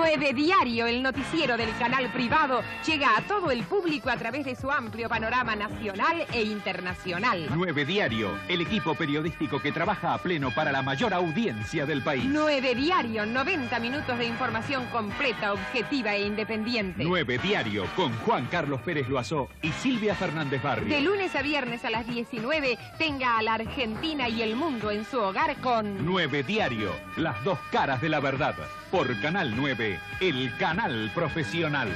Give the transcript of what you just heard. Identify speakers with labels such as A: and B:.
A: 9 Diario, el noticiero del canal privado, llega a todo el público a través de su amplio panorama nacional e internacional.
B: 9 Diario, el equipo periodístico que trabaja a pleno para la mayor audiencia del país.
A: 9 Diario, 90 minutos de información completa, objetiva e independiente.
B: 9 Diario, con Juan Carlos Pérez Loazó y Silvia Fernández Barrio.
A: De lunes a viernes a las 19, tenga a la Argentina y el mundo en su hogar con...
B: 9 Diario, las dos caras de la verdad. Por Canal 9, el canal profesional.